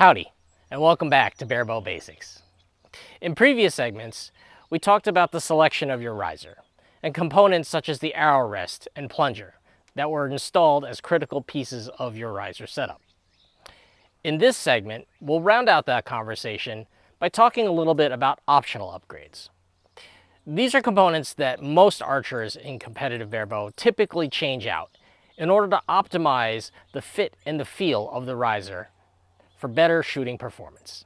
Howdy, and welcome back to Barebow Basics. In previous segments, we talked about the selection of your riser and components such as the arrow rest and plunger that were installed as critical pieces of your riser setup. In this segment, we'll round out that conversation by talking a little bit about optional upgrades. These are components that most archers in competitive barebow typically change out in order to optimize the fit and the feel of the riser for better shooting performance.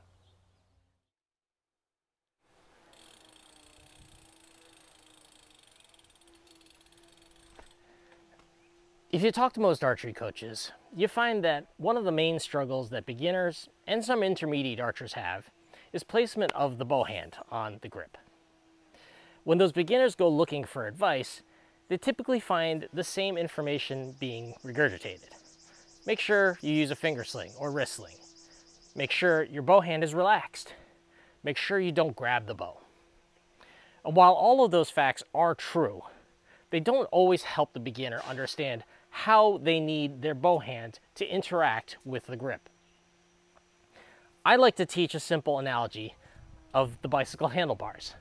If you talk to most archery coaches, you find that one of the main struggles that beginners and some intermediate archers have is placement of the bow hand on the grip. When those beginners go looking for advice, they typically find the same information being regurgitated. Make sure you use a finger sling or wrist sling. Make sure your bow hand is relaxed. Make sure you don't grab the bow. And while all of those facts are true, they don't always help the beginner understand how they need their bow hand to interact with the grip. I like to teach a simple analogy of the bicycle handlebars.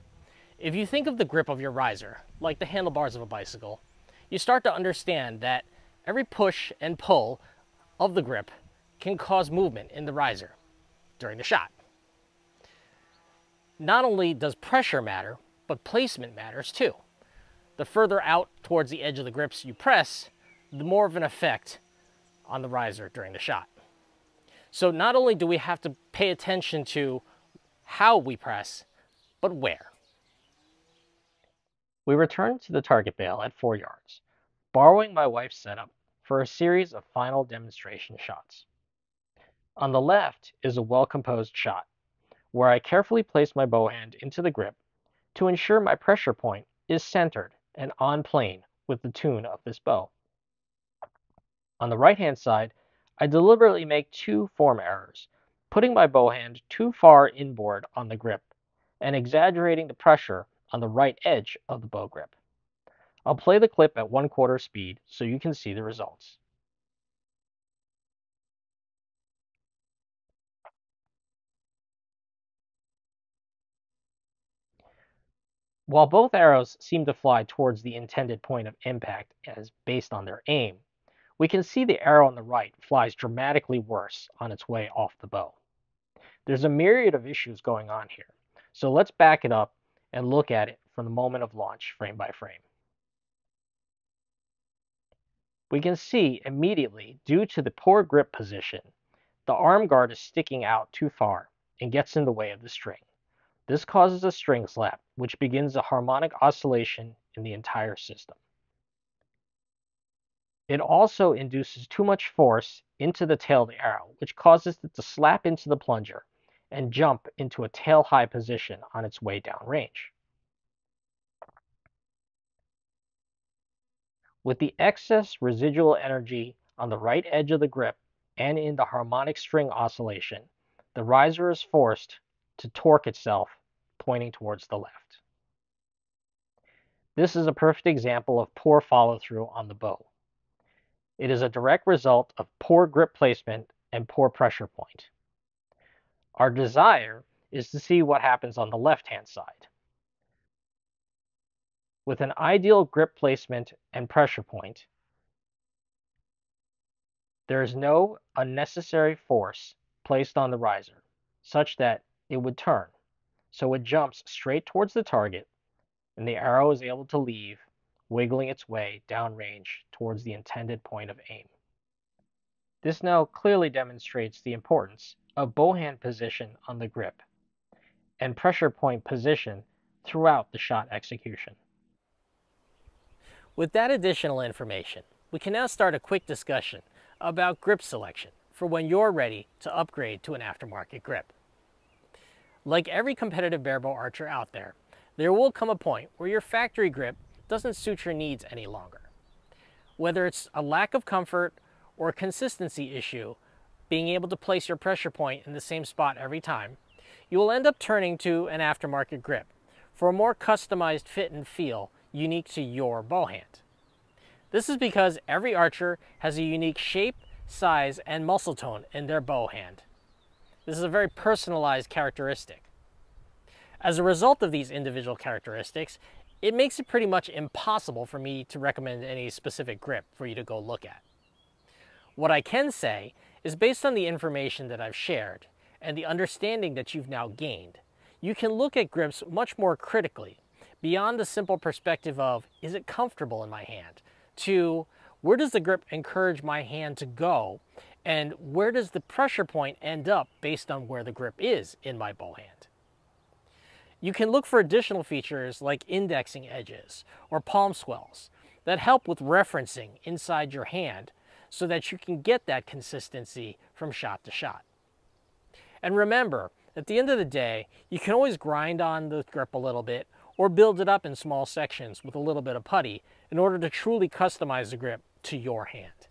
If you think of the grip of your riser, like the handlebars of a bicycle, you start to understand that every push and pull of the grip can cause movement in the riser during the shot. Not only does pressure matter, but placement matters too. The further out towards the edge of the grips you press, the more of an effect on the riser during the shot. So not only do we have to pay attention to how we press, but where. We return to the target bale at 4 yards, borrowing my wife's setup for a series of final demonstration shots. On the left is a well-composed shot, where I carefully place my bow hand into the grip to ensure my pressure point is centered and on plane with the tune of this bow. On the right-hand side, I deliberately make two form errors, putting my bow hand too far inboard on the grip and exaggerating the pressure on the right edge of the bow grip. I'll play the clip at one quarter speed so you can see the results. While both arrows seem to fly towards the intended point of impact as based on their aim, we can see the arrow on the right flies dramatically worse on its way off the bow. There's a myriad of issues going on here, so let's back it up and look at it from the moment of launch frame by frame. We can see immediately, due to the poor grip position, the arm guard is sticking out too far and gets in the way of the string. This causes a string slap, which begins a harmonic oscillation in the entire system. It also induces too much force into the tail of the arrow, which causes it to slap into the plunger and jump into a tail-high position on its way downrange. With the excess residual energy on the right edge of the grip and in the harmonic string oscillation, the riser is forced to torque itself pointing towards the left. This is a perfect example of poor follow-through on the bow. It is a direct result of poor grip placement and poor pressure point. Our desire is to see what happens on the left-hand side. With an ideal grip placement and pressure point, there is no unnecessary force placed on the riser such that it would turn, so it jumps straight towards the target and the arrow is able to leave wiggling its way downrange towards the intended point of aim. This now clearly demonstrates the importance of bowhand position on the grip and pressure point position throughout the shot execution. With that additional information, we can now start a quick discussion about grip selection for when you're ready to upgrade to an aftermarket grip. Like every competitive barebow archer out there, there will come a point where your factory grip doesn't suit your needs any longer. Whether it's a lack of comfort or a consistency issue, being able to place your pressure point in the same spot every time, you will end up turning to an aftermarket grip for a more customized fit and feel unique to your bow hand. This is because every archer has a unique shape, size, and muscle tone in their bow hand. This is a very personalized characteristic. As a result of these individual characteristics, it makes it pretty much impossible for me to recommend any specific grip for you to go look at. What I can say is based on the information that I've shared and the understanding that you've now gained, you can look at grips much more critically beyond the simple perspective of, is it comfortable in my hand, to where does the grip encourage my hand to go and where does the pressure point end up based on where the grip is in my bow hand. You can look for additional features like indexing edges or palm swells that help with referencing inside your hand so that you can get that consistency from shot to shot. And remember, at the end of the day, you can always grind on the grip a little bit or build it up in small sections with a little bit of putty in order to truly customize the grip to your hand.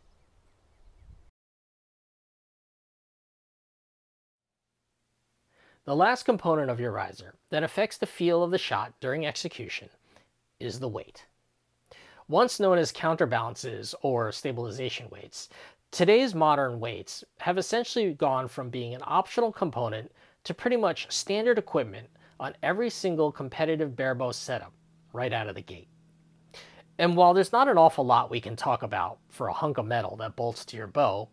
The last component of your riser that affects the feel of the shot during execution is the weight. Once known as counterbalances or stabilization weights, today's modern weights have essentially gone from being an optional component to pretty much standard equipment on every single competitive barebow setup right out of the gate. And while there's not an awful lot we can talk about for a hunk of metal that bolts to your bow,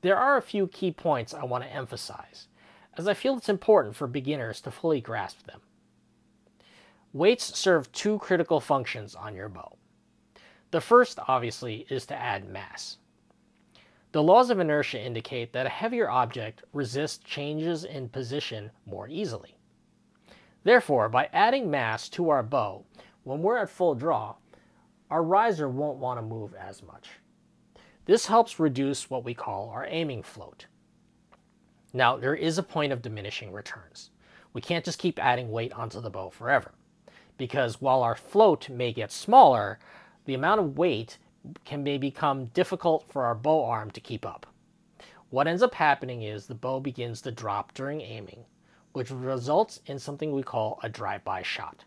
there are a few key points I want to emphasize as I feel it's important for beginners to fully grasp them. Weights serve two critical functions on your bow. The first, obviously, is to add mass. The laws of inertia indicate that a heavier object resists changes in position more easily. Therefore, by adding mass to our bow, when we're at full draw, our riser won't want to move as much. This helps reduce what we call our aiming float. Now, there is a point of diminishing returns. We can't just keep adding weight onto the bow forever, because while our float may get smaller, the amount of weight can may become difficult for our bow arm to keep up. What ends up happening is the bow begins to drop during aiming, which results in something we call a drive-by shot.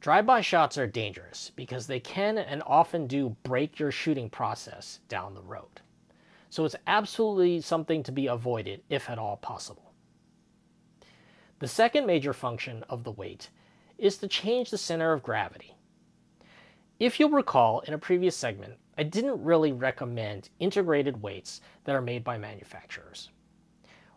Drive-by shots are dangerous because they can and often do break your shooting process down the road so it's absolutely something to be avoided if at all possible. The second major function of the weight is to change the center of gravity. If you'll recall in a previous segment, I didn't really recommend integrated weights that are made by manufacturers.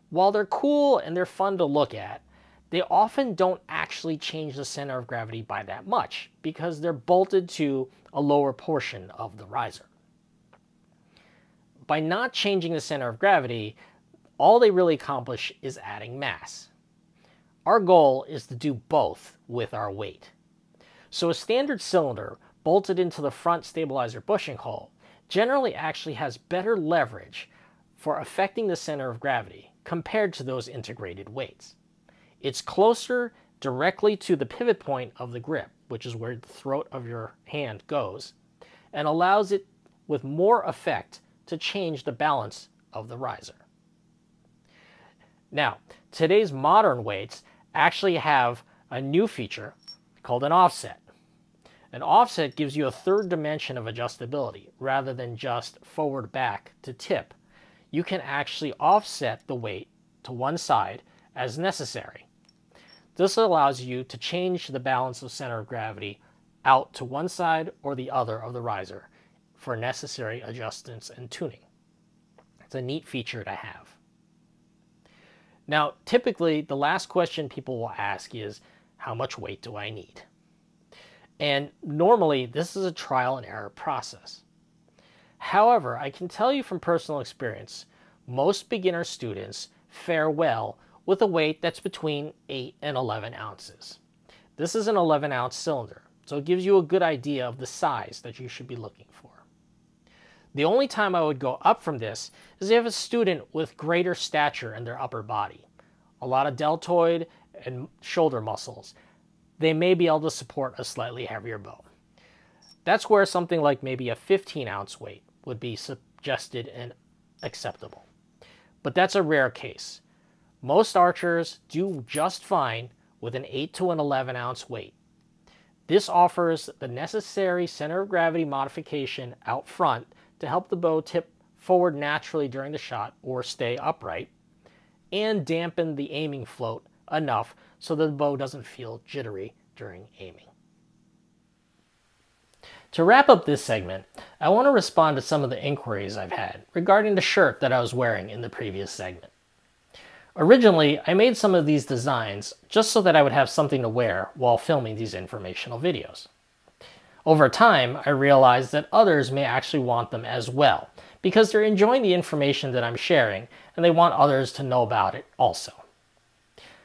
While they're cool and they're fun to look at, they often don't actually change the center of gravity by that much because they're bolted to a lower portion of the riser by not changing the center of gravity, all they really accomplish is adding mass. Our goal is to do both with our weight. So a standard cylinder bolted into the front stabilizer bushing hole generally actually has better leverage for affecting the center of gravity compared to those integrated weights. It's closer directly to the pivot point of the grip, which is where the throat of your hand goes, and allows it with more effect to change the balance of the riser. Now, today's modern weights actually have a new feature called an offset. An offset gives you a third dimension of adjustability rather than just forward back to tip. You can actually offset the weight to one side as necessary. This allows you to change the balance of center of gravity out to one side or the other of the riser for necessary adjustments and tuning. It's a neat feature to have. Now, typically, the last question people will ask is, how much weight do I need? And normally, this is a trial and error process. However, I can tell you from personal experience, most beginner students fare well with a weight that's between 8 and 11 ounces. This is an 11 ounce cylinder, so it gives you a good idea of the size that you should be looking for. The only time I would go up from this is if a student with greater stature in their upper body, a lot of deltoid and shoulder muscles. They may be able to support a slightly heavier bow. That's where something like maybe a 15 ounce weight would be suggested and acceptable. But that's a rare case. Most archers do just fine with an 8 to an 11 ounce weight. This offers the necessary center of gravity modification out front to help the bow tip forward naturally during the shot or stay upright. and dampen the aiming float enough so that the bow doesn't feel jittery during aiming. To wrap up this segment, I want to respond to some of the inquiries I've had regarding the shirt that I was wearing in the previous segment. Originally, I made some of these designs just so that I would have something to wear while filming these informational videos. Over time, I realized that others may actually want them as well, because they're enjoying the information that I'm sharing and they want others to know about it also.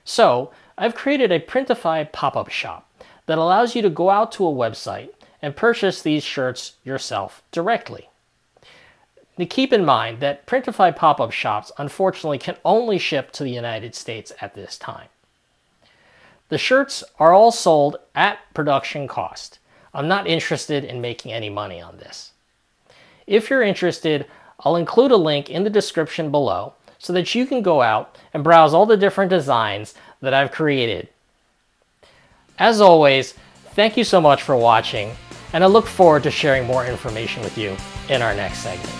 So, I've created a Printify pop-up shop that allows you to go out to a website and purchase these shirts yourself directly. Now keep in mind that Printify pop-up shops unfortunately can only ship to the United States at this time. The shirts are all sold at production cost. I'm not interested in making any money on this. If you're interested, I'll include a link in the description below so that you can go out and browse all the different designs that I've created. As always, thank you so much for watching, and I look forward to sharing more information with you in our next segment.